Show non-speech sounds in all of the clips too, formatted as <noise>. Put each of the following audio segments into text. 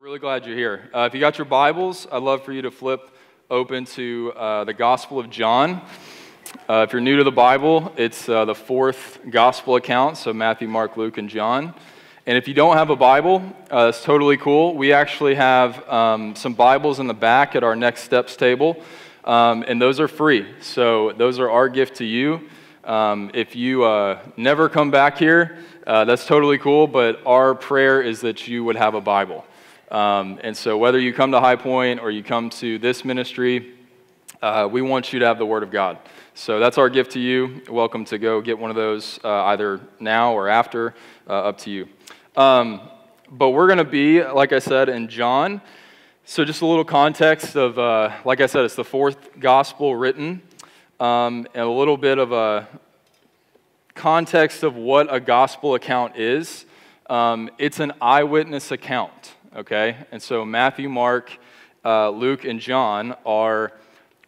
Really glad you're here. Uh, if you got your Bibles, I'd love for you to flip open to uh, the Gospel of John. Uh, if you're new to the Bible, it's uh, the fourth Gospel account, so Matthew, Mark, Luke, and John. And if you don't have a Bible, uh, it's totally cool. We actually have um, some Bibles in the back at our Next Steps table, um, and those are free. So those are our gift to you. Um, if you uh, never come back here, that's totally cool, but our prayer is that you would have a Bible. Um, and so, whether you come to High Point or you come to this ministry, uh, we want you to have the Word of God. So, that's our gift to you. Welcome to go get one of those uh, either now or after, uh, up to you. Um, but we're going to be, like I said, in John. So, just a little context of, uh, like I said, it's the fourth gospel written, um, and a little bit of a context of what a gospel account is. Um, it's an eyewitness account okay? And so Matthew, Mark, uh, Luke, and John are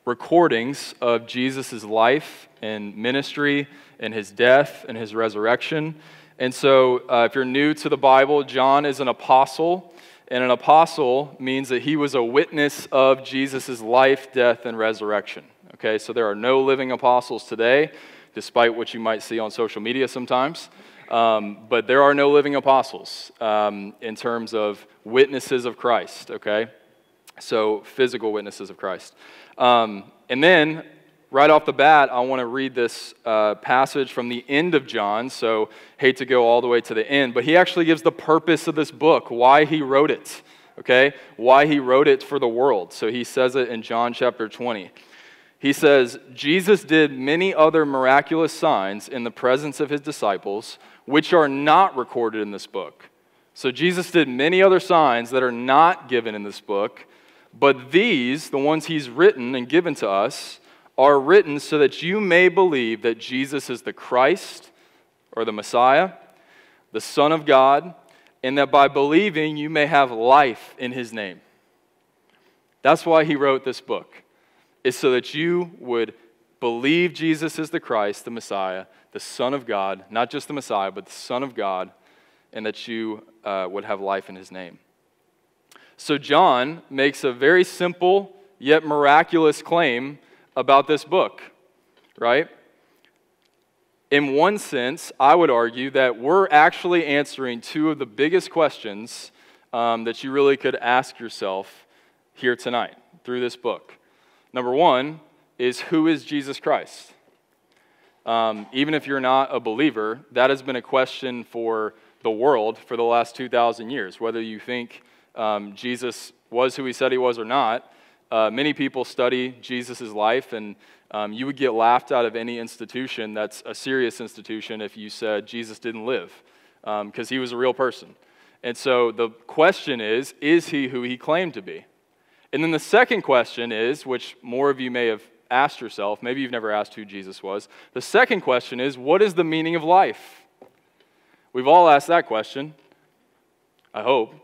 recordings of Jesus' life and ministry and his death and his resurrection. And so, uh, if you're new to the Bible, John is an apostle, and an apostle means that he was a witness of Jesus' life, death, and resurrection. Okay, so there are no living apostles today, despite what you might see on social media sometimes. Um, but there are no living apostles um, in terms of witnesses of Christ, okay? So, physical witnesses of Christ. Um, and then, right off the bat, I want to read this uh, passage from the end of John. So, hate to go all the way to the end, but he actually gives the purpose of this book, why he wrote it, okay? Why he wrote it for the world. So, he says it in John chapter 20. He says, Jesus did many other miraculous signs in the presence of his disciples which are not recorded in this book. So Jesus did many other signs that are not given in this book, but these, the ones he's written and given to us, are written so that you may believe that Jesus is the Christ or the Messiah, the Son of God, and that by believing you may have life in his name. That's why he wrote this book, is so that you would believe Jesus is the Christ, the Messiah, the Son of God, not just the Messiah, but the Son of God, and that you uh, would have life in his name. So, John makes a very simple yet miraculous claim about this book, right? In one sense, I would argue that we're actually answering two of the biggest questions um, that you really could ask yourself here tonight through this book. Number one is who is Jesus Christ? Um, even if you're not a believer, that has been a question for the world for the last 2,000 years. Whether you think um, Jesus was who he said he was or not, uh, many people study Jesus' life, and um, you would get laughed out of any institution that's a serious institution if you said Jesus didn't live, because um, he was a real person. And so the question is is he who he claimed to be? And then the second question is, which more of you may have asked yourself, maybe you've never asked who Jesus was. The second question is, what is the meaning of life? We've all asked that question, I hope.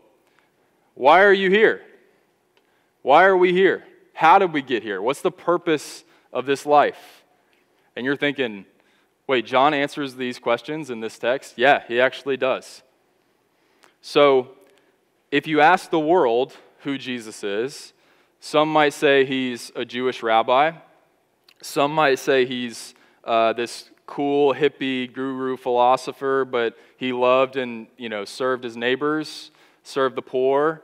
Why are you here? Why are we here? How did we get here? What's the purpose of this life? And you're thinking, wait, John answers these questions in this text? Yeah, he actually does. So, if you ask the world who Jesus is, some might say he's a Jewish rabbi. Some might say he's uh, this cool hippie guru philosopher, but he loved and you know served his neighbors, served the poor.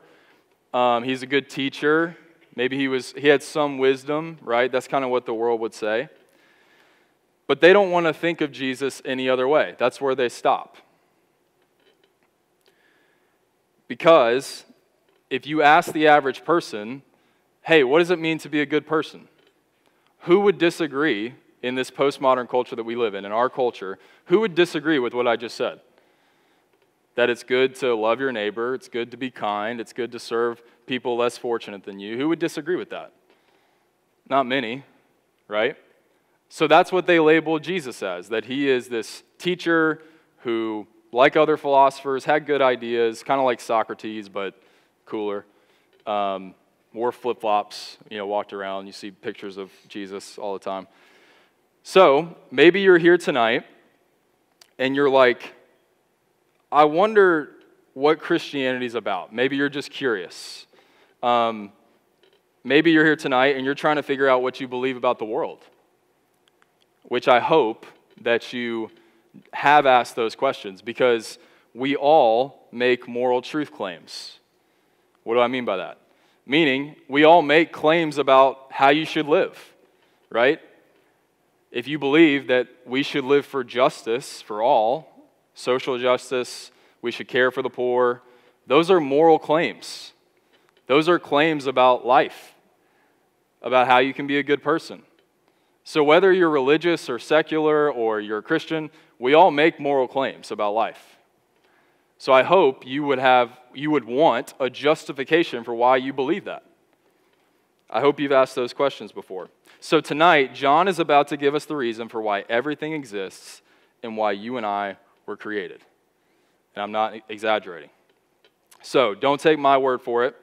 Um, he's a good teacher. Maybe he was he had some wisdom, right? That's kind of what the world would say. But they don't want to think of Jesus any other way. That's where they stop. Because if you ask the average person, hey, what does it mean to be a good person? Who would disagree in this postmodern culture that we live in, in our culture? Who would disagree with what I just said? That it's good to love your neighbor, it's good to be kind, it's good to serve people less fortunate than you. Who would disagree with that? Not many, right? So that's what they label Jesus as that he is this teacher who, like other philosophers, had good ideas, kind of like Socrates, but cooler. Um, wore flip flops, you know, walked around. You see pictures of Jesus all the time. So maybe you're here tonight and you're like, I wonder what Christianity is about. Maybe you're just curious. Um, maybe you're here tonight and you're trying to figure out what you believe about the world, which I hope that you have asked those questions because we all make moral truth claims. What do I mean by that? Meaning, we all make claims about how you should live, right? If you believe that we should live for justice for all, social justice, we should care for the poor, those are moral claims. Those are claims about life, about how you can be a good person. So, whether you're religious or secular or you're a Christian, we all make moral claims about life. So I hope you would have you would want a justification for why you believe that. I hope you've asked those questions before. So tonight, John is about to give us the reason for why everything exists and why you and I were created. And I'm not exaggerating. So don't take my word for it.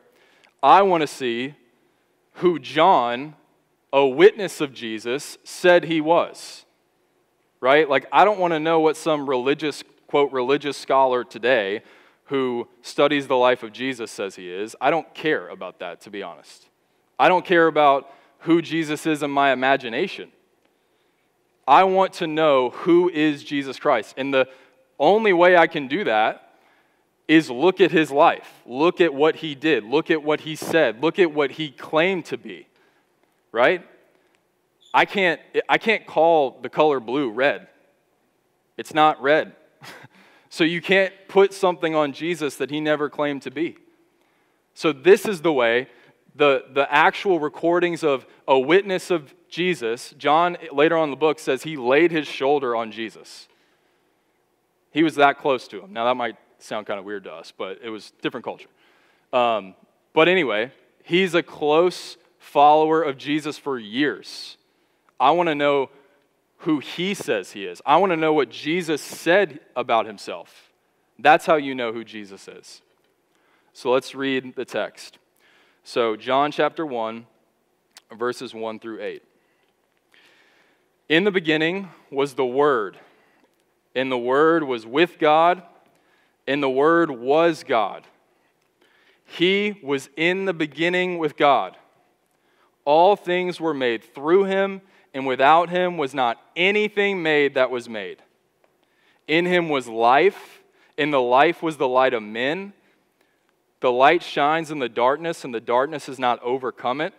I want to see who John, a witness of Jesus, said he was. Right? Like, I don't want to know what some religious quote, religious scholar today who studies the life of Jesus says he is. I don't care about that, to be honest. I don't care about who Jesus is in my imagination. I want to know who is Jesus Christ. And the only way I can do that is look at his life, look at what he did, look at what he said, look at what he claimed to be. Right? I can't, I can't call the color blue red. It's not red. So you can't put something on Jesus that he never claimed to be. So this is the way the, the actual recordings of a witness of Jesus, John later on in the book says he laid his shoulder on Jesus. He was that close to him. Now that might sound kind of weird to us, but it was different culture. Um, but anyway, he's a close follower of Jesus for years. I want to know who he says he is. I want to know what Jesus said about himself. That's how you know who Jesus is. So let's read the text. So, John chapter 1, verses 1 through 8. In the beginning was the Word, and the Word was with God, and the Word was God. He was in the beginning with God. All things were made through him and without him was not anything made that was made. In him was life, and the life was the light of men. The light shines in the darkness, and the darkness has not overcome it.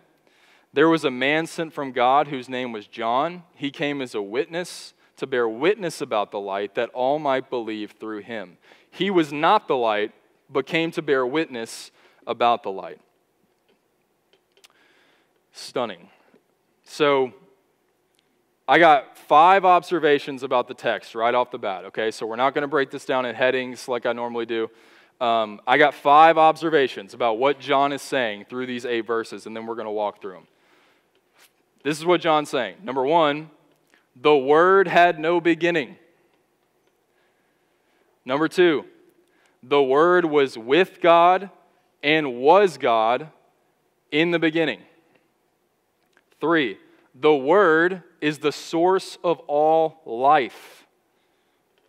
There was a man sent from God whose name was John. He came as a witness to bear witness about the light, that all might believe through him. He was not the light, but came to bear witness about the light. Stunning. So, I got five observations about the text right off the bat, okay? So we're not going to break this down in headings like I normally do. Um, I got five observations about what John is saying through these eight verses, and then we're going to walk through them. This is what John's saying. Number one, the Word had no beginning. Number two, the Word was with God and was God in the beginning. Three, the Word is the source of all life.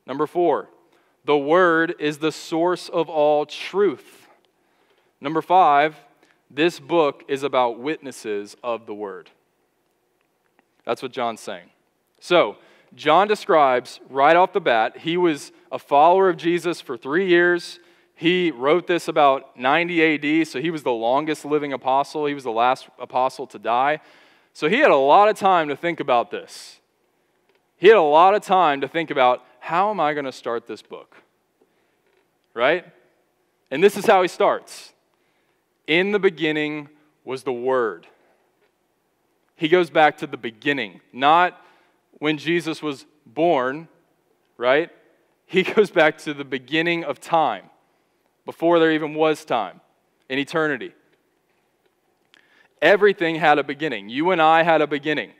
Number four, the Word is the source of all truth. Number five, this book is about witnesses of the Word. That's what John's saying. So, John describes right off the bat, he was a follower of Jesus for three years. He wrote this about 90 AD, so he was the longest living apostle. He was the last apostle to die. So he had a lot of time to think about this. He had a lot of time to think about how am I going to start this book? Right? And this is how he starts In the beginning was the Word. He goes back to the beginning, not when Jesus was born, right? He <laughs> goes back to the beginning of time, before there even was time, in eternity. Everything had a beginning. You and I had a beginning.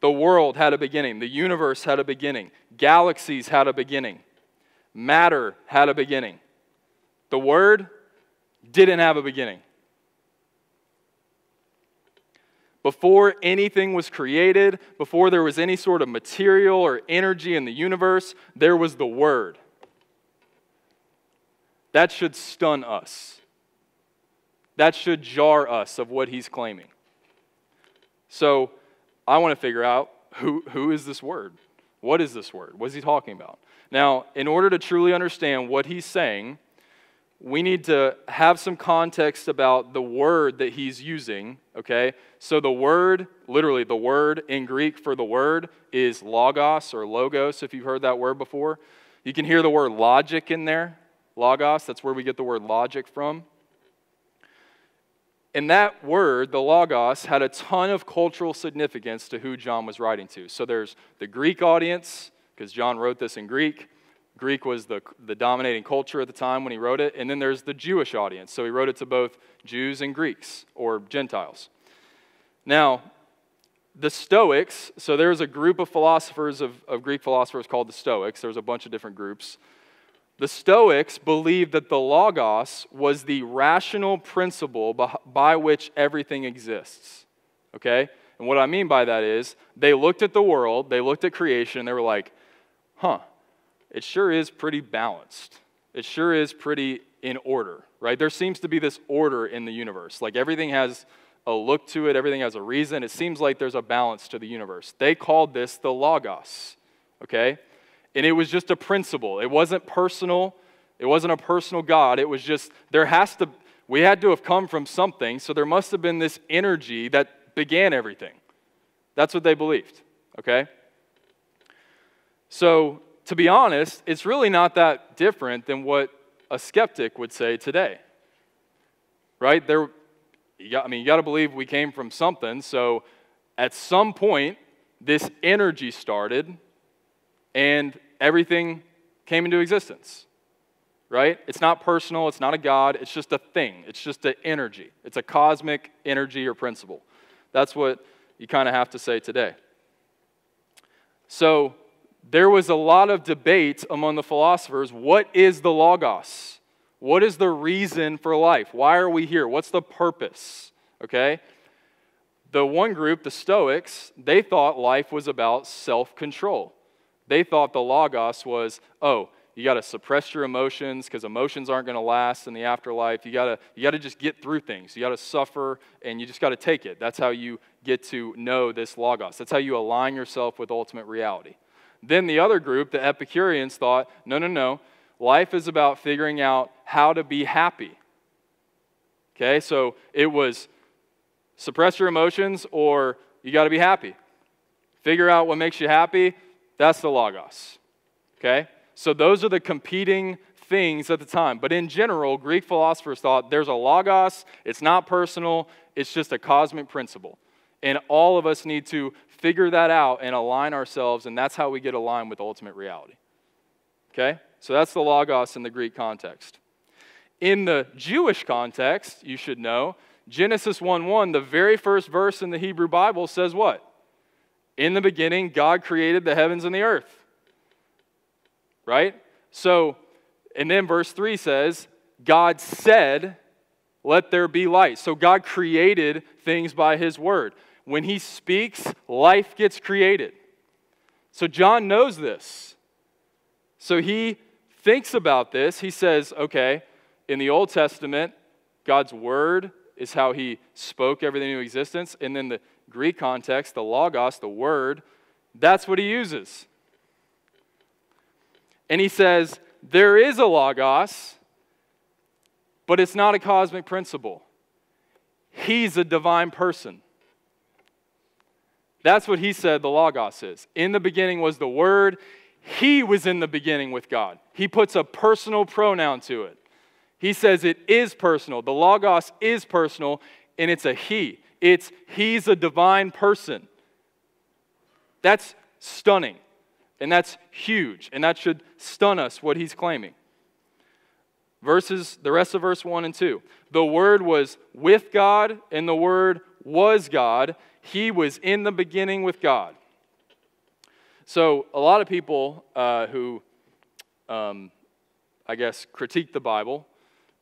The world had a beginning. The universe had a beginning. Galaxies had a beginning. Matter had a beginning. The Word didn't have a beginning. Before anything was created, before there was any sort of material or energy in the universe, there was the Word. that should stun us. That should jar us of what he's claiming. So I want to figure out who, who is this word? What is this word? What is he talking about? Now, in order to truly understand what he's saying, we need to have some context about the word that he's using, okay? So the word, literally the word in Greek for the word is logos or logos, if you've heard that word before. You can hear the word logic in there. Logos, that's where we get the word logic from. And that word, the Logos, had a ton of cultural significance to who John was writing to. So there's the Greek audience, because John wrote this in Greek. Greek was the, the dominating culture at the time when he wrote it. And then there's the Jewish audience. So he wrote it to both Jews and Greeks, or Gentiles. Now, the Stoics, so there's a group of philosophers, of, of Greek philosophers called the Stoics. There's a bunch of different groups. The Stoics believed that the Logos was the rational principle by which everything exists. Okay? And what I mean by that is they looked at the world, they looked at creation, and they were like, huh, it sure is pretty balanced. It sure is pretty in order, right? There seems to be this order in the universe. Like everything has a look to it, everything has a reason. It seems like there's a balance to the universe. They called this the Logos, okay? And it was just a principle. It wasn't personal. It wasn't a personal God. It was just, there has to, we had to have come from something. So there must have been this energy that began everything. That's what they believed, okay? So, to be honest, it's really not that different than what a skeptic would say today. Right? There, got, I mean, you got to believe we came from something. So, at some point, this energy started, and everything came into existence, right? It's not personal, it's not a God, it's just a thing, it's just an energy. It's a cosmic energy or principle. That's what you kind of have to say today. So, there was a lot of debate among the philosophers what is the Logos? What is the reason for life? Why are we here? What's the purpose? Okay? The one group, the Stoics, they thought life was about self control. They thought the Logos was, oh, you got to suppress your emotions because emotions aren't going to last in the afterlife. You got to you got to just get through things. You got to suffer and you just got to take it. That's how you get to know this logos. That's how you align yourself with ultimate reality. Then the other group, the Epicureans thought, no, no, no. Life is about figuring out how to be happy. Okay? So it was suppress your emotions or you got to be happy. Figure out what makes you happy that's the Logos. Okay? So those are the competing things at the time. But in general, Greek philosophers thought there's a Logos, it's not personal, it's just a cosmic principle. And all of us need to figure that out and align ourselves, and that's how we get aligned with ultimate reality. Okay? So that's the Logos in the Greek context. In the Jewish context, you should know, Genesis 1 1, the very first verse in the Hebrew Bible says what? In the beginning, God created the heavens and the earth. Right? So, and then verse 3 says, God said, Let there be light. So, God created things by His word. When He speaks, life gets created. So, John knows this. So, he thinks about this. He says, Okay, in the Old Testament, God's word is how He spoke everything into existence. And then the Greek context, the logos, the word, that's what he uses. And he says, there is a logos, but it's not a cosmic principle. He's a divine person. That's what he said the logos is. In the beginning was the word. He was in the beginning with God. He puts a personal pronoun to it. He says it is personal. The logos is personal, and it's a he. It's he's a divine person. That's stunning. And that's huge. And that should stun us what he's claiming. Verses, the rest of verse 1 and 2. The Word was with God, and the Word was God. He was in the beginning with God. So, a lot of people uh, who, um, I guess, critique the Bible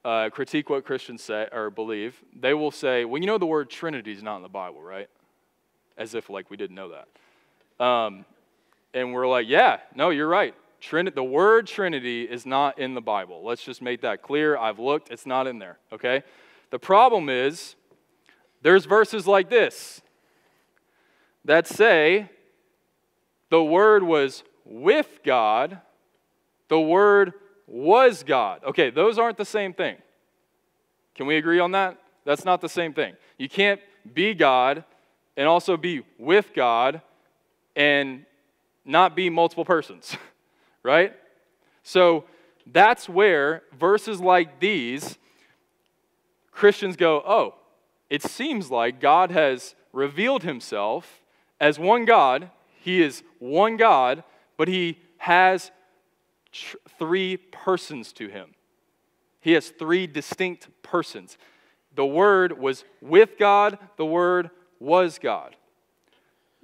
uh, critique what Christians say or believe, they will say, well, you know, the word Trinity is not in the Bible, right? As if like we didn't know that. Um, and we're like, yeah, no, you're right. Trin- the word Trinity is not in the Bible. Let's just make that clear. I've looked, it's not in there, okay? The problem is there's verses like this that say the Word was with God, the Word was God. Okay, those aren't the same thing. Can we agree on that? That's not the same thing. You can't be God and also be with God and not be multiple persons, <laughs> right? So that's where verses like these, Christians go, oh, it seems like God has revealed himself as one God. He is one God, but he has tr- three persons to him. He has three distinct persons. The Word was with God, the Word was God.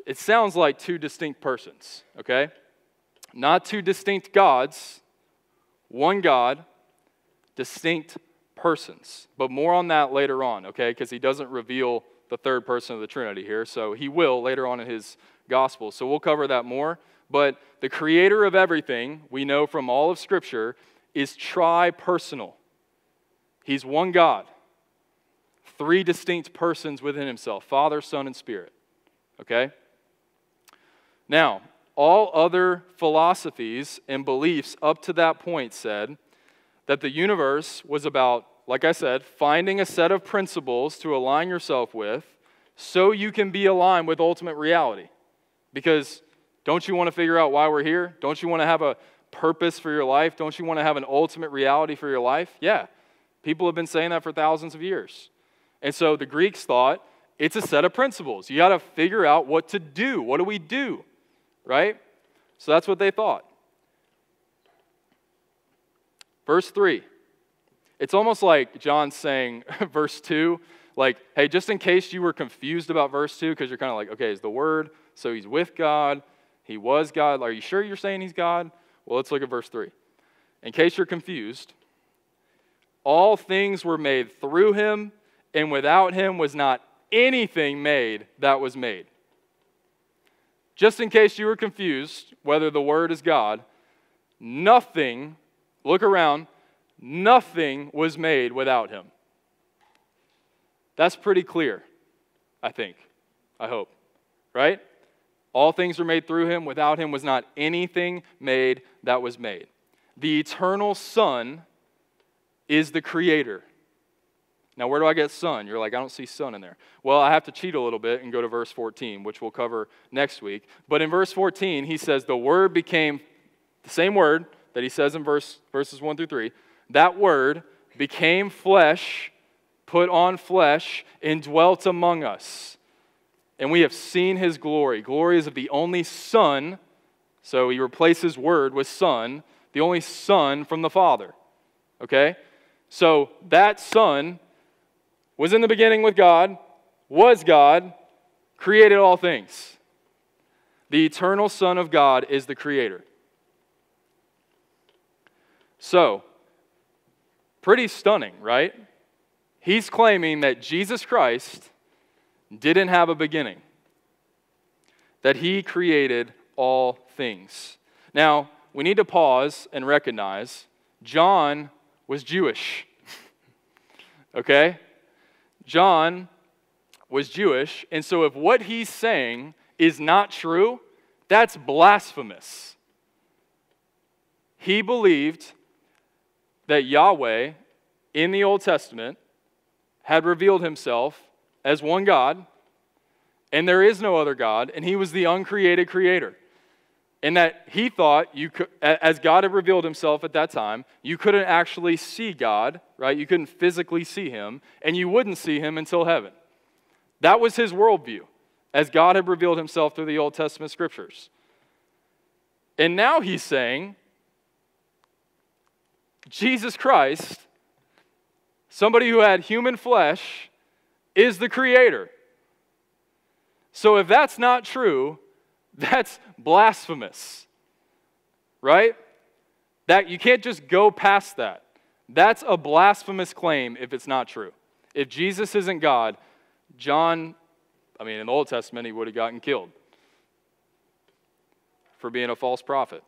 It sounds like two distinct persons, okay? Not two distinct gods, one God, distinct persons. But more on that later on, okay? Because he doesn't reveal the third person of the Trinity here. So he will later on in his gospel. So we'll cover that more. But the creator of everything, we know from all of Scripture, is tri personal. He's one God, three distinct persons within himself Father, Son, and Spirit. Okay? Now, all other philosophies and beliefs up to that point said that the universe was about like I said, finding a set of principles to align yourself with so you can be aligned with ultimate reality. Because don't you want to figure out why we're here? Don't you want to have a purpose for your life? Don't you want to have an ultimate reality for your life? Yeah. People have been saying that for thousands of years. And so the Greeks thought it's a set of principles. You got to figure out what to do. What do we do? Right? So that's what they thought. Verse 3 it's almost like John saying, <laughs> verse 2, like, hey, just in case you were confused about verse 2, because you're kind of like, okay, is the word, so he's with God, he was God. Are you sure you're saying he's God? Well, let's look at verse 3. In case you're confused, all things were made through him, and without him was not anything made that was made. Just in case you were confused whether the Word is God, nothing, look around, Nothing was made without him. That's pretty clear, I think. I hope. Right? All things were made through him. Without him was not anything made that was made. The eternal Son is the creator. Now, where do I get Son? You're like, I don't see Son in there. Well, I have to cheat a little bit and go to verse 14, which we'll cover next week. But in verse 14, he says, The Word became the same word that he says in verse, verses 1 through 3 that word became flesh, put on flesh, and dwelt among us. And we have seen his glory. Glory is of the only Son. So he replaces word with Son, the only Son from the Father. Okay? So that Son was in the beginning with God, was God, created all things. The eternal Son of God is the Creator. So, Pretty stunning, right? He's claiming that Jesus Christ didn't have a beginning, that he created all things. Now, we need to pause and recognize John was Jewish. <laughs> okay? John was Jewish, and so if what he's saying is not true, that's blasphemous. He believed that Yahweh in the Old Testament had revealed himself as one God, and there is no other God, and he was the uncreated creator. And that he thought you could, as God had revealed himself at that time, you couldn't actually see God, right? You couldn't physically see him, and you wouldn't see him until heaven. That was his worldview, as God had revealed himself through the Old Testament scriptures. And now he's saying Jesus Christ, somebody who had human flesh, is the creator. So if that's not true, <laughs> that's blasphemous. Right? That you can't just go past that. That's a blasphemous claim if it's not true. If Jesus isn't God, John, I mean, in the Old Testament, he would have gotten killed for being a false prophet.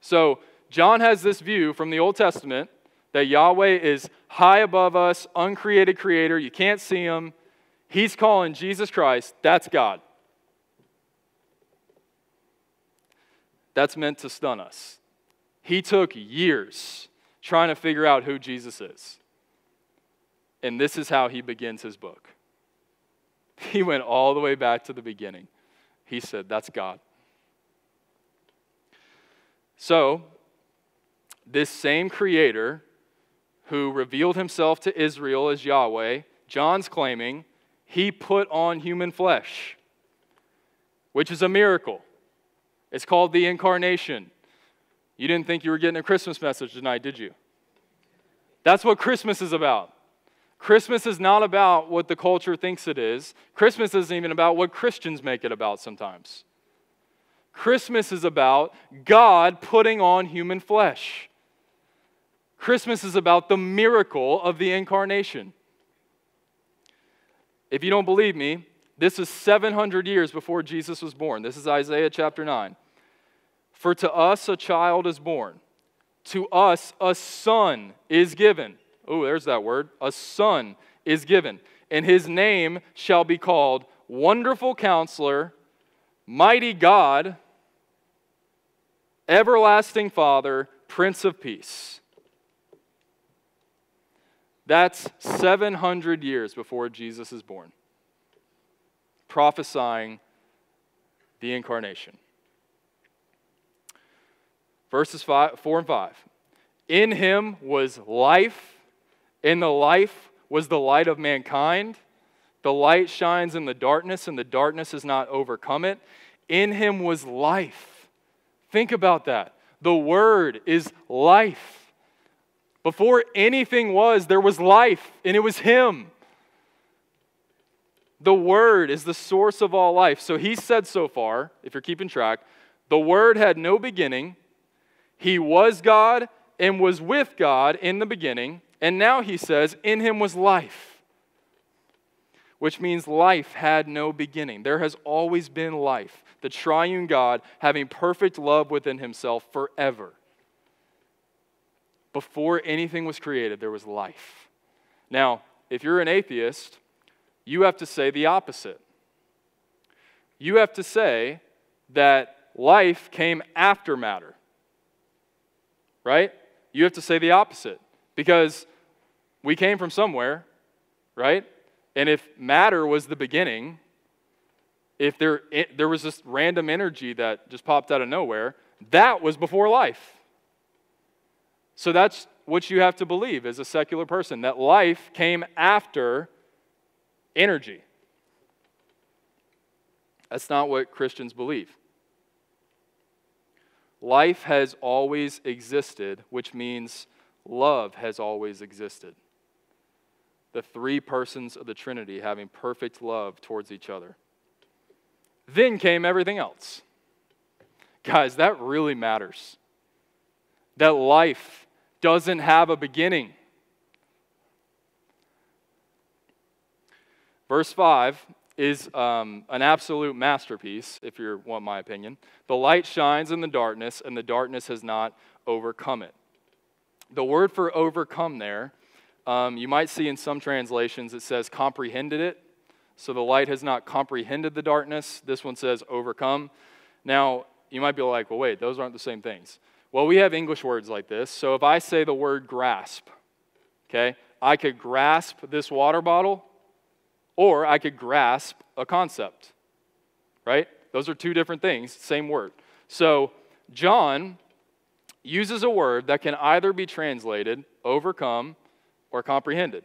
So, John has this view from the Old Testament that Yahweh is high above us, uncreated creator. You can't see him. He's calling Jesus Christ, that's God. That's meant to stun us. He took years trying to figure out who Jesus is. And this is how he begins his book. <laughs> He went all the way back to the beginning. He said, That's God. So, this same creator who revealed himself to Israel as Yahweh, John's claiming he put on human flesh, which is a miracle. It's called the incarnation. You didn't think you were getting a Christmas message tonight, did you? That's what Christmas is about. Christmas is not about what the culture thinks it is. Christmas isn't even about what Christians make it about sometimes. Christmas is about God putting on human flesh. Christmas is about the miracle of the incarnation. If you don't believe me, this is 700 years before Jesus was born. This is Isaiah chapter 9. For to us a child is born, to us a son is given. Oh, there's that word. A son is given. And his name shall be called Wonderful Counselor, Mighty God, Everlasting Father, Prince of Peace. That's 700 years before Jesus is born, prophesying the incarnation. Verses five, 4 and 5. In him was life, and the life was the light of mankind. The light shines in the darkness, and the darkness has not overcome it. In him was life. Think about that. The Word is life. Before anything was, there was life, and it was Him. The Word is the source of all life. So He said so far, if you're keeping track, the Word had no beginning. He was God and was with God in the beginning. And now He says, in Him was life, which means life had no beginning. There has always been life. The triune God having perfect love within Himself forever. Before anything was created, there was life. Now, if you're an atheist, you have to say the opposite. You have to say that life came after matter. Right? You have to say the opposite because we came from somewhere, right? And if matter was the beginning, if there, there was this random energy that just popped out of nowhere, that was before life. So that's what you have to believe as a secular person that life came after energy. That's not what Christians believe. Life has always existed, which means love has always existed. The three persons of the Trinity having perfect love towards each other. Then came everything else. Guys, that really matters that life doesn't have a beginning. Verse 5 is um, an absolute masterpiece, if you want my opinion. The light shines in the darkness, and the darkness has not overcome it. The word for overcome there, um, you might see in some translations it says comprehended it. So the light has not comprehended the darkness. This one says overcome. Now, you might be like, well, wait, those aren't the same things. Well, we have English words like this. So if I say the word grasp, okay, I could grasp this water bottle or I could grasp a concept, right? Those are two different things, same word. So John uses a word that can either be translated overcome or comprehended.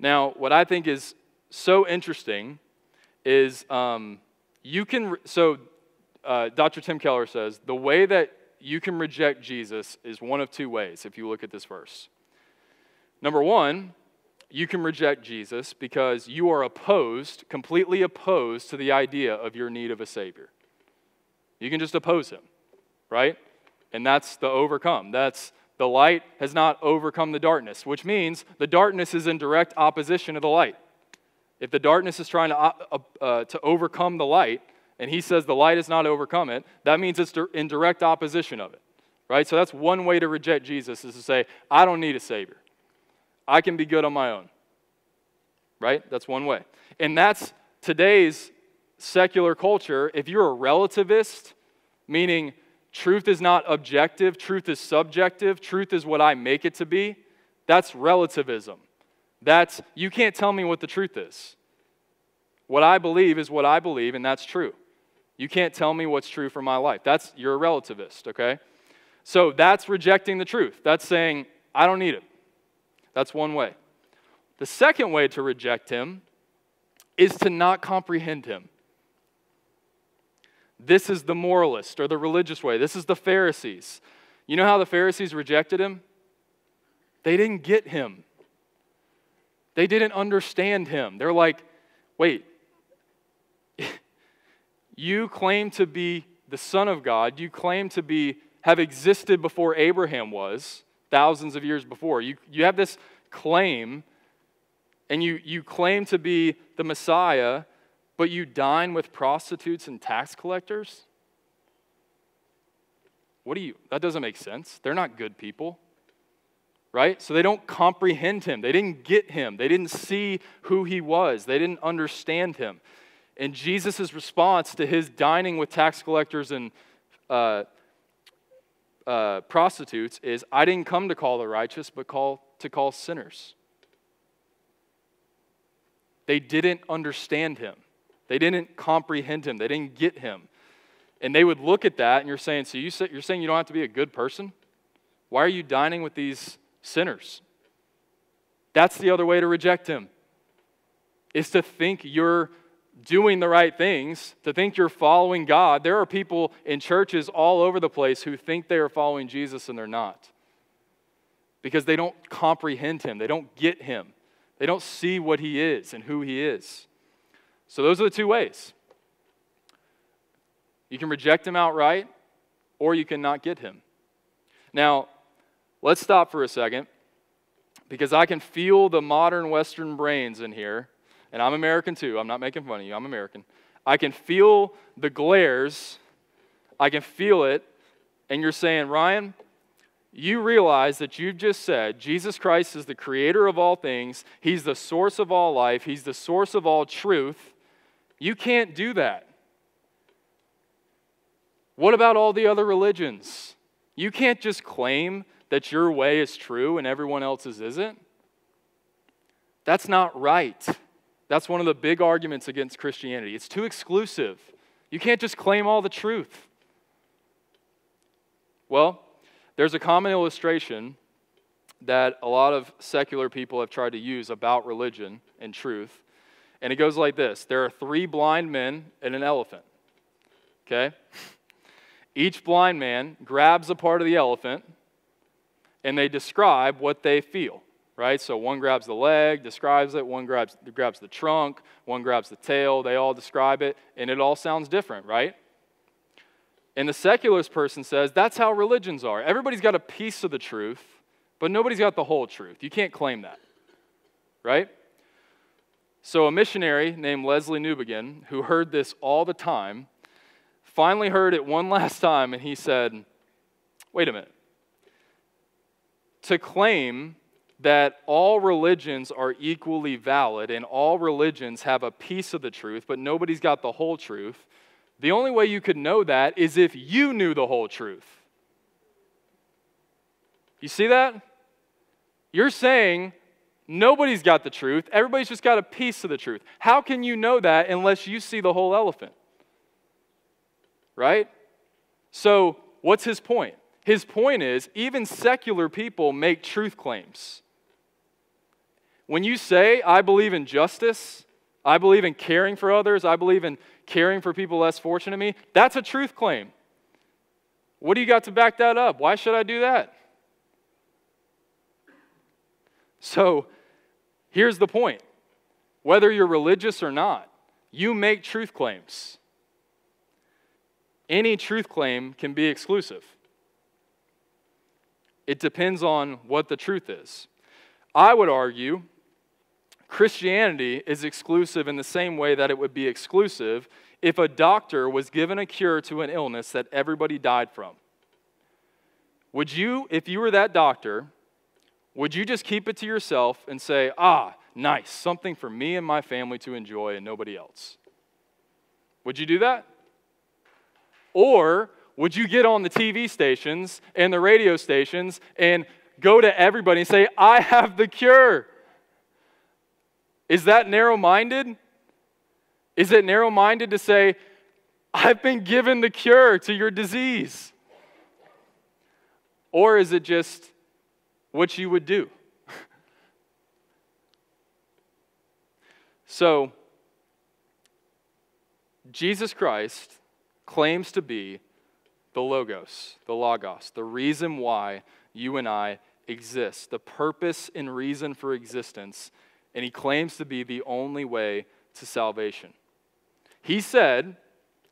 Now, what I think is so interesting is um, you can, so uh, Dr. Tim Keller says, the way that you can reject Jesus is one of two ways if you look at this verse. Number one, you can reject Jesus because you are opposed, completely opposed to the idea of your need of a Savior. You can just oppose Him, right? And that's the overcome. That's the light has not overcome the darkness, which means the darkness is in direct opposition to the light. If the darkness is trying to, uh, uh, to overcome the light, and he says the light has not overcome it, that means it's in direct opposition of it, right? So that's one way to reject Jesus is to say, I don't need a Savior. I can be good on my own, right? That's one way. And that's today's secular culture. If you're a relativist, meaning truth is not objective, truth is subjective, truth is what I make it to be, that's relativism. That's, you can't tell me what the truth is. What I believe is what I believe, and that's true. You can't tell me what's true for my life. That's, you're a relativist, okay? So that's rejecting the truth. That's saying, I don't need it. That's one way. The second way to reject him is to not comprehend him. This is the moralist or the religious way. This is the Pharisees. You know how the Pharisees rejected him? They didn't get him. They didn't understand him. They're like, wait, you claim to be the Son of God. You claim to be have existed before Abraham was, thousands of years before. You, you have this claim, and you, you claim to be the Messiah, but you dine with prostitutes and tax collectors? What do you, that doesn't make sense. They're not good people, right? So they don't comprehend him. They didn't get him. They didn't see who he was. They didn't understand him. And Jesus' response to his dining with tax collectors and uh, uh, prostitutes is, I didn't come to call the righteous, but call, to call sinners. They didn't understand him. They didn't comprehend him, they didn't get him. And they would look at that, and you're saying, So you say, you're saying you don't have to be a good person? Why are you dining with these sinners? That's the other way to reject him, is to think you're doing the right things, to think you're following God. There are people in churches all over the place who think they are following Jesus and they're not because they don't comprehend him, they don't get him, they don't see what he is and who he is. So, those are the two ways. You can reject him outright, or you can not get him. Now, let's stop for a second because I can feel the modern Western brains in here, and I'm American too. I'm not making fun of you, I'm American. I can feel the glares, I can feel it, and you're saying, Ryan, you realize that you've just said Jesus Christ is the creator of all things, He's the source of all life, He's the source of all truth. You can't do that. What about all the other religions? You can't just claim that your way is true and everyone else's isn't. That's not right. That's one of the big arguments against Christianity. It's too exclusive. You can't just claim all the truth. Well, there's a common illustration that a lot of secular people have tried to use about religion and truth. And it goes like this There are three blind men and an elephant. Okay? Each blind man grabs a part of the elephant and they describe what they feel, right? So one grabs the leg, describes it, one grabs, grabs the trunk, one grabs the tail, they all describe it, and it all sounds different, right? And the secularist person says that's how religions are. Everybody's got a piece of the truth, but nobody's got the whole truth. You can't claim that, right? So, a missionary named Lesslie Newbigin, who heard this all the time, finally heard it one <laughs> last time and he said, Wait a minute. To claim that all religions are equally valid and all religions have a piece of the truth, but nobody's got the whole truth, the only way you could know that is if you knew the whole truth. You see that? You're saying Nobody's got the truth. Everybody's just got a piece of the truth. How can you know that unless you see the whole elephant? Right? So, what's his point? His point is even secular people make truth claims. When you say, I believe in justice, I believe in caring for others, I believe in caring for people less fortunate than me, that's a truth claim. What do you got to back that up? Why should I do that? So, Here's the point whether you're religious or not, you make truth claims. Any truth claim can be exclusive. It depends on what the truth is. I would argue Christianity is exclusive in the same way that it would be exclusive if a doctor was given a cure to an illness that everybody died from. would you, if you were that doctor, would you just keep it to yourself and say, ah, nice, something for me and my family to enjoy and nobody else? Would you do that? Or would you get on the TV stations and the radio stations and go to everybody and say, I have the cure? Is that narrow minded? Is it narrow minded to say, I've been given the cure to your disease? Or is it just what you would do? <laughs> so, Jesus Christ claims to be the Logos, the Logos, the reason why you and I exist, the purpose and reason for existence, and he claims to be the only way to salvation. He said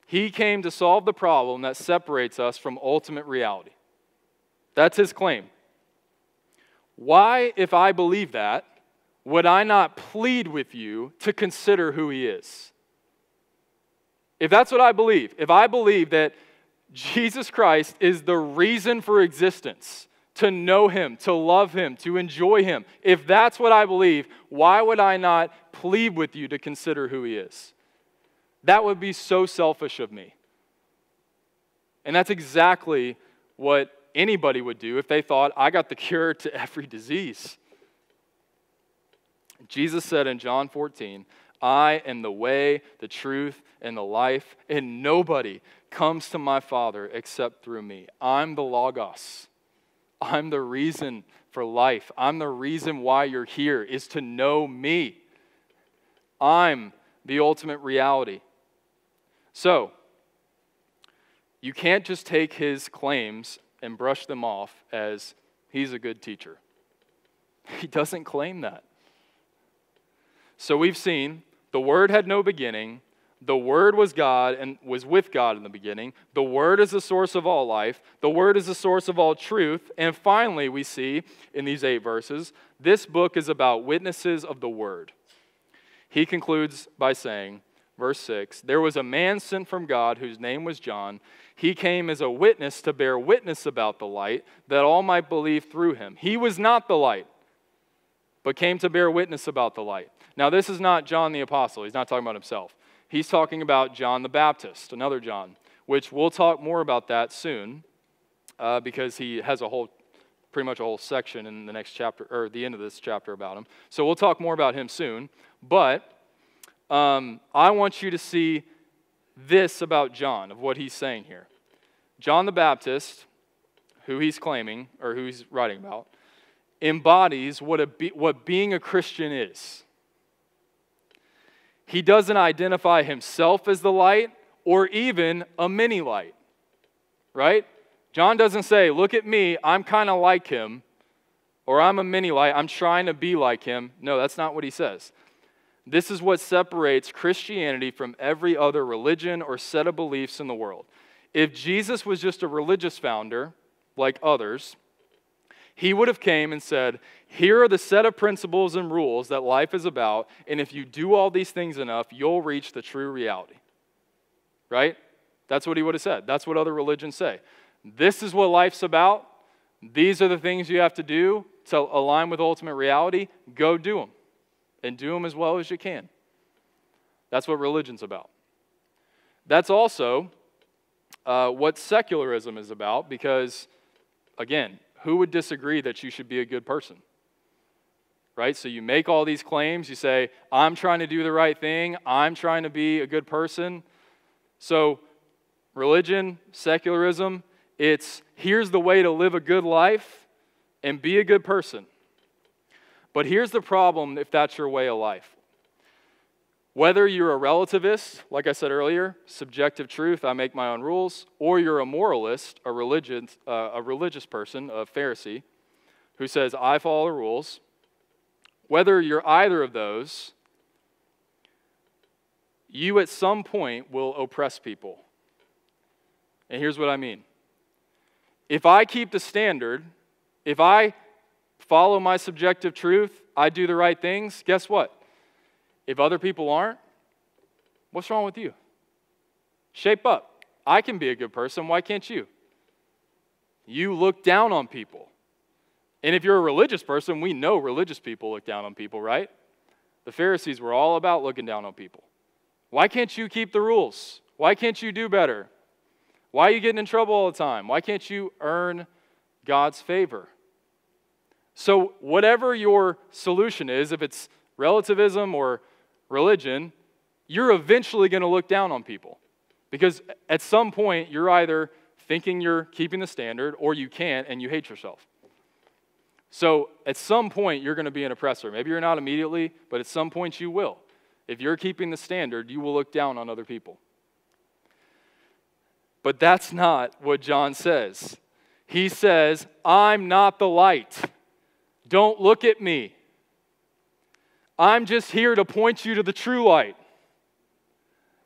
he came to solve the problem that separates us from ultimate reality. That's his claim. Why, if I believe that, would I not plead with you to consider who he is? If that's what I believe, if I believe that Jesus Christ is the reason for existence, to know him, to love him, to enjoy him, if that's what I believe, why would I not plead with you to consider who he is? That would be so selfish of me. And that's exactly what anybody would do if they thought, I got the cure to every disease. Jesus said in John 14, I am the way, the truth, and the life, and nobody comes to my Father except through me. I'm the Logos. I'm the reason for life. I'm the reason why you're here, is to know me. I'm the ultimate reality. So, you can't just take his claims and brush them off as he's a good teacher. <laughs> He doesn't claim that. So, we've seen the Word had no beginning. The Word was God and was with God in the beginning. The Word is the source of all life. The Word is the source of all truth. And finally, we see in these eight verses, this book is about witnesses of the Word. He concludes by saying, verse 6 There was a man sent from God whose name was John. He came as a witness to bear witness about the light, that all might believe through him. He was not the light, but came to bear witness about the light. Now, this is not John the Apostle. He's not talking about himself. He's talking about John the Baptist, another John, which we'll talk more about that soon uh, because he has a whole, pretty much a whole section in the next chapter, or the end of this chapter about him. So we'll talk more about him soon. But um, I want you to see this about John, of what he's saying here. John the Baptist, who he's claiming, or who he's writing about, embodies what, a be, what being a Christian is. He doesn't identify himself as the light or even a mini light, right? John doesn't say, Look at me, I'm kind of like him, or I'm a mini light, I'm trying to be like him. No, that's not what he says. This is what separates Christianity from every other religion or set of beliefs in the world. If Jesus was just a religious founder, like others, he would have came and said, Here are the set of principles and rules that life is about, and if you do all these things enough, you'll reach the true reality. Right? That's what he would have said. That's what other religions say. This is what life's about. These are the things you have to do to align with ultimate reality. Go do them, and do them as well as you can. That's what religion's about. That's also uh, what secularism is about because, again, who would disagree that you should be a good person? Right? So you make all these claims. You say, I'm trying to do the right thing. I'm trying to be a good person. So, religion, secularism, it's here's the way to live a good life and be a good person. But here's the problem if that's your way of life whether you're a relativist, like I said earlier, subjective truth, I make my own rules, or you're a moralist, a, religious, uh, a religious person, a Pharisee, who says, I follow the rules, whether you're either of those, you at some point will oppress people. And here's what I mean if I keep the standard, if I follow my subjective truth, I do the right things, guess what? If other people aren't, what's wrong with you? Shape up. I can be a good person. Why can't you? you look down on people. And if you're a religious person, we know religious people look down on people, right? The Pharisees were all about looking down on people. Why can't you keep the rules? Why can't you do better? Why are you getting in trouble all the time? Why can't you earn God's favor? So, whatever your solution is, if it's relativism or religion, you're eventually going to look down on people. Because at some point, you're either thinking you're keeping the standard or you can't and you hate yourself. So at some point, you're going to be an oppressor. Maybe you're not immediately, but at some point, you will. If you're keeping the standard, you will look down on other people. But that's not what John says. He says, I'm not the light. Don't look at me. I'm just here to point you to the true light.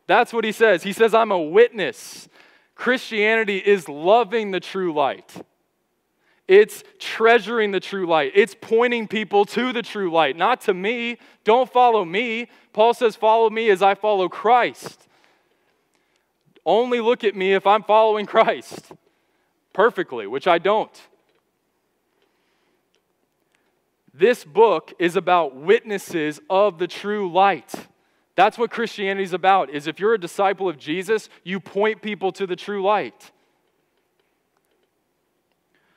That's what he says. He says, I'm a witness. Christianity is loving the true light. It's treasuring the true light. It's pointing people to the true light, not to me. Don't follow me. Paul says, Follow me as I follow Christ. Only look at me if I'm following <laughs> Christ perfectly, which I don't. This book is about witnesses of the true light. That's what Christianity is about. Is if you're a disciple of Jesus, you point people to the true light.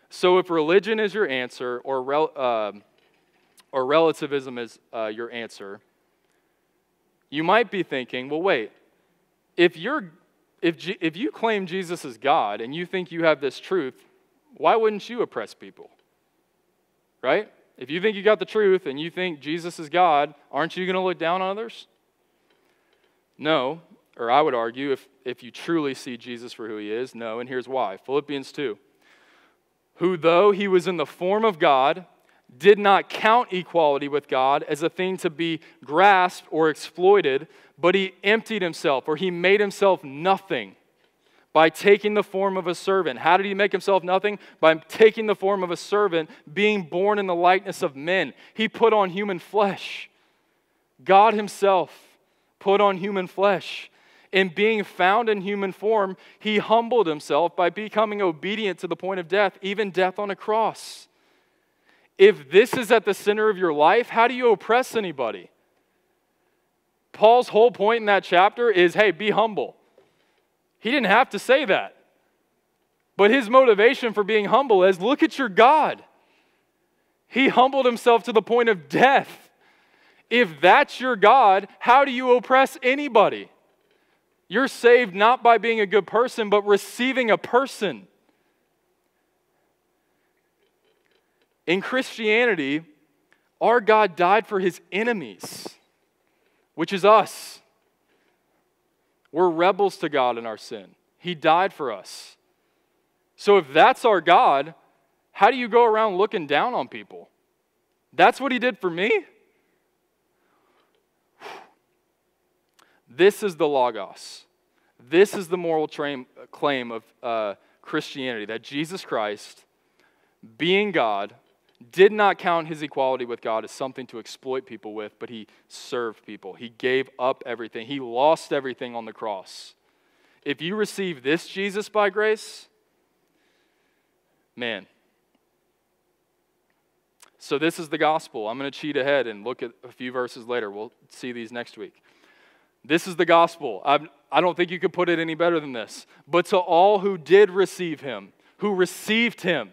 So if religion is your answer, or, rel, uh, or relativism is uh, your answer, you might be thinking, well, wait, if, you're, if, G- if you claim Jesus is God and you think you have this truth, why wouldn't you oppress people? Right? If you think you got the truth and you think Jesus is God, aren't you going to look down on others? No, or I would argue, if, if you truly see Jesus for who he is, no, and here's why. Philippians 2 who, though he was in the form of God, did not count equality with God as a thing to be grasped or exploited, but he emptied himself or he made himself nothing by taking the form of a servant. How did he make himself nothing? By taking the form of a servant, being born in the likeness of men. He put on human flesh. God himself put on human flesh in being found in human form, he humbled himself by becoming obedient to the point of death, even death on a cross. If this is at the center of your life, how do you oppress anybody? Paul's whole point in that chapter is hey, be humble. He didn't have to say that. But his motivation for being humble is look at your God. He humbled himself to the point of death. If that's your God, how do you oppress anybody? You're saved not by being a good person, but receiving a person. In Christianity, our God died for his enemies, which is us. We're rebels to God in our sin. He died for us. So if that's our God, how do you go around looking down on people? That's what he did for me? This is the Logos. This is the moral claim of uh, Christianity that Jesus Christ, being God, did not count his equality with God as something to exploit people with, but he served people. He gave up everything, he lost everything on the cross. If you receive this Jesus by grace, man. So, this is the gospel. I'm going to cheat ahead and look at a few verses later. We'll see these next week. This is the gospel. I'm, I do not think you could put it any better than this. But to all who did receive him, who received him,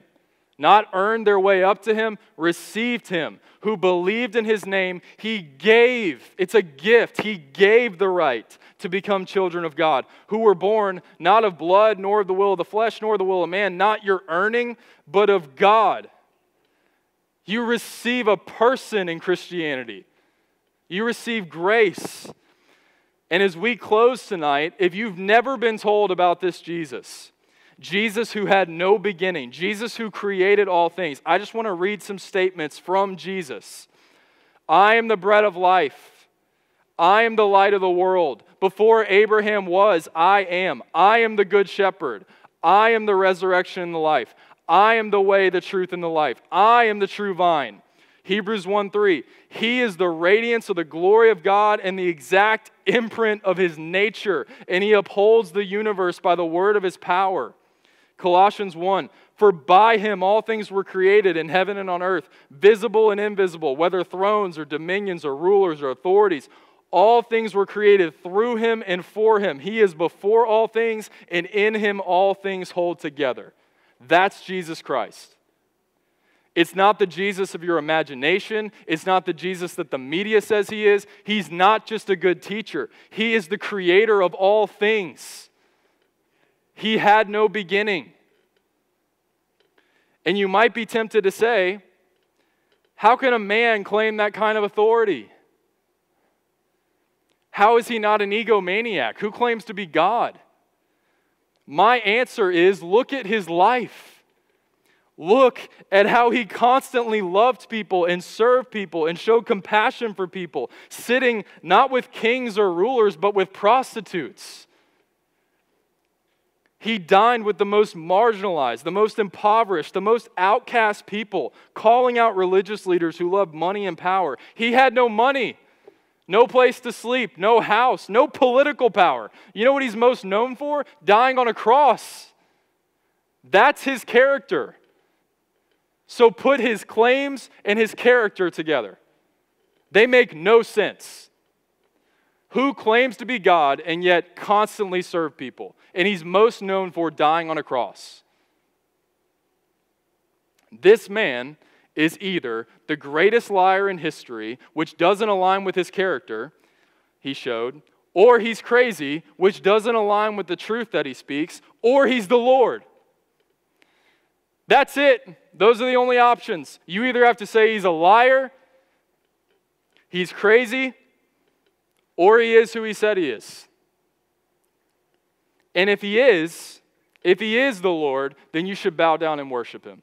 not earned their way up to him, received him, who believed in his name, he gave, it's a gift, he gave the right to become children of God, who were born not of blood, nor of the will of the flesh, nor the will of man, not your earning, but of God. You receive a person in Christianity, you receive grace. And as we close tonight, if you've never been told about this Jesus, Jesus who had no beginning, Jesus who created all things, I just want to read some statements from Jesus. I am the bread of life. I am the light of the world. Before Abraham was, I am. I am the good shepherd. I am the resurrection and the life. I am the way, the truth, and the life. I am the true vine. Hebrews 1 3. He is the radiance of the glory of God and the exact imprint of his nature, and he upholds the universe by the word of his power. Colossians 1 For by him all things were created in heaven and on earth, visible and invisible, whether thrones or dominions or rulers or authorities. All things were created through him and for him. He is before all things, and in him all things hold together. That's Jesus Christ. It's not the Jesus of your imagination. It's not the Jesus that the media says he is. He's not just a good teacher, he is the creator of all things. He had no beginning. And you might be tempted to say, How can a man claim that kind of authority? How is he not an egomaniac? Who claims to be God? My answer is look at his life. Look at how he constantly loved people and served people and showed compassion for people, sitting not with kings or rulers, but with prostitutes. He dined with the most marginalized, the most impoverished, the most outcast people, calling out religious leaders who loved money and power. He had no money, no place to sleep, no house, no political power. You know what he's most known for? Dying on a cross. That's his character. So put his claims and his character together. They make no sense who claims to be God and yet constantly serve people. And he's most known for dying on a cross. This man is either the greatest liar in history, which doesn't align with his character, he showed, or he's crazy, which doesn't align with the truth that he speaks, or he's the Lord. That's it. Those are the only options. You either have to say he's a liar, he's crazy, or he is who he said he is. And if he is, if he is the Lord, then you should bow down and worship him.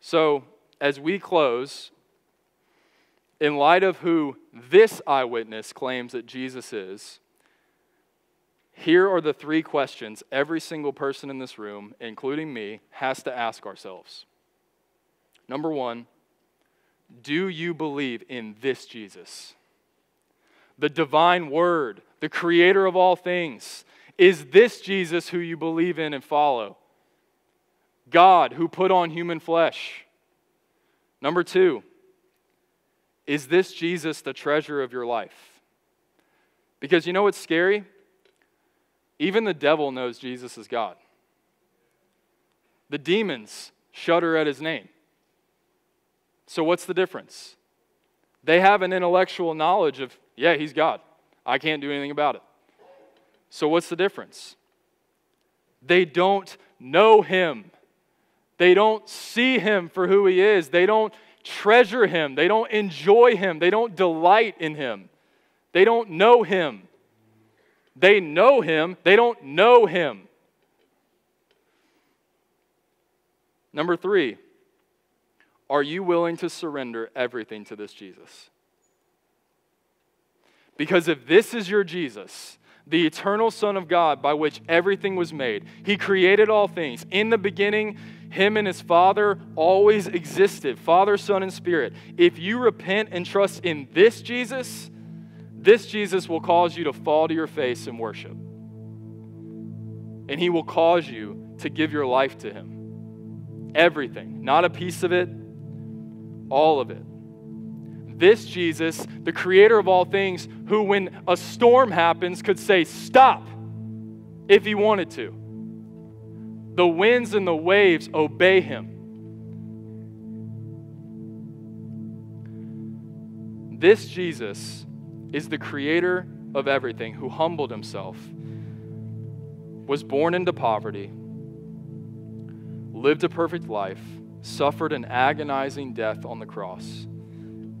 So, as we close, in light of who this eyewitness claims that Jesus is, here are the three questions every single person in this room, including me, has to ask ourselves. Number one, do you believe in this Jesus? The divine word, the creator of all things. Is this Jesus who you believe in and follow? God who put on human flesh. Number two, is this Jesus the treasure of your life? Because you know what's scary? Even the devil knows Jesus is God. The demons shudder at his name. So, what's the difference? They have an intellectual knowledge of, yeah, he's God. I can't do anything about it. So, what's the difference? They don't know him. They don't see him for who he is. They don't treasure him. They don't enjoy him. They don't delight in him. They don't know him. They know him. They don't know him. Number three, are you willing to surrender everything to this Jesus? Because if this is your Jesus, the eternal Son of God by which everything was made, He created all things. In the beginning, Him and His Father always existed Father, Son, and Spirit. If you repent and trust in this Jesus, this Jesus will cause you to fall to your face and worship. And He will cause you to give your life to Him. Everything, not a piece of it, all of it. This Jesus, the creator of all things, who, when a storm happens, could say, Stop, if he wanted to. The winds and the waves obey him. This Jesus is the creator of everything who humbled himself, was born into poverty, lived a perfect life suffered an agonizing death on the cross,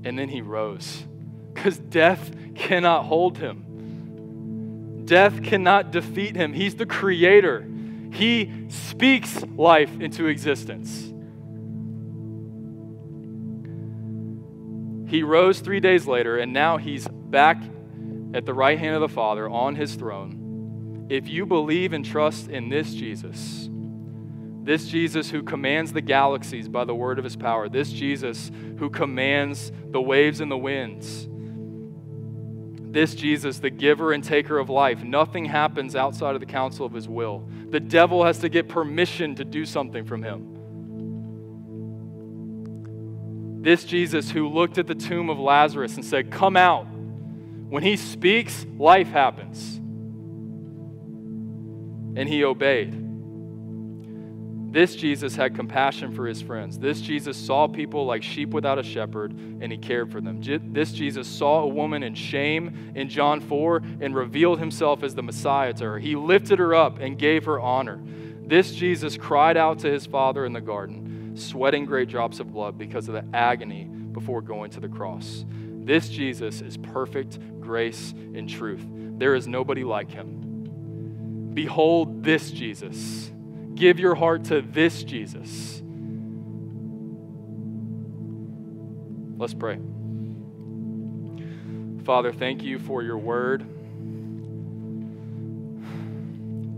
and then he rose. Because death cannot hold him, death cannot defeat him. He's the creator, he speaks life into existence. He rose three days later, and now he's back at the right hand of the Father on his throne. If you believe and trust in this Jesus, this Jesus who commands the galaxies by the word of his power. This Jesus who commands the waves and the winds. This Jesus, the giver and taker of life, nothing happens outside of the counsel of his will. The devil has to get permission to do something from him. This Jesus who looked at the tomb of Lazarus and said, Come out. When he speaks, life happens. And he obeyed. This Jesus had compassion for his friends. This Jesus saw people like sheep without a shepherd, and he cared for them. This Jesus saw a woman in shame in John 4 and revealed himself as the Messiah to her. He lifted her up and gave her honor. This Jesus cried out to his Father in the garden, sweating great drops of blood because of the agony before going to the cross. This Jesus is perfect grace and truth. There is nobody like him. Behold this Jesus. Give your heart to this Jesus. Let's pray. Father, thank you for your word.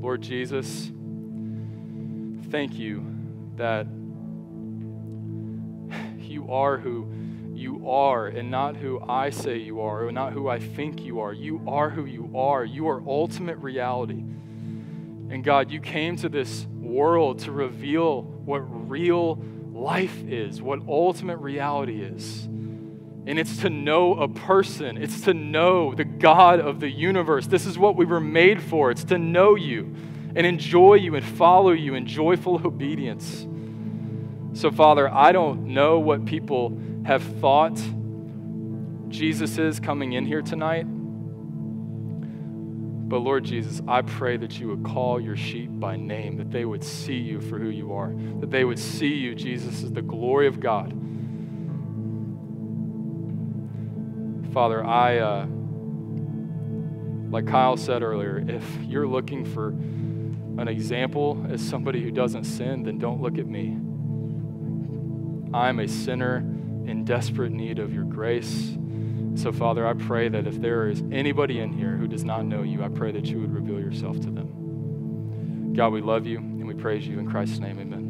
Lord Jesus, thank you that you are who you are and not who I say you are or not who I think you are. You are who you are. You are ultimate reality. And God, you came to this world to reveal what real life is, what ultimate reality is. And it's to know a person, it's to know the God of the universe. This is what we were made for. It's to know you and enjoy you and follow you in joyful obedience. So, Father, I don't know what people have thought Jesus is coming in here tonight. But Lord Jesus, I pray that you would call your sheep by name, that they would see you for who you are, that they would see you, Jesus, as the glory of God. Father, I, uh, like Kyle said earlier, if you're looking for an example as somebody who doesn't sin, then don't look at me. I'm a sinner in desperate need of your grace so, Father, I pray that if there is anybody in here who does not know you, I pray that you would reveal yourself to them. God, we love you and we praise you in Christ's name. Amen.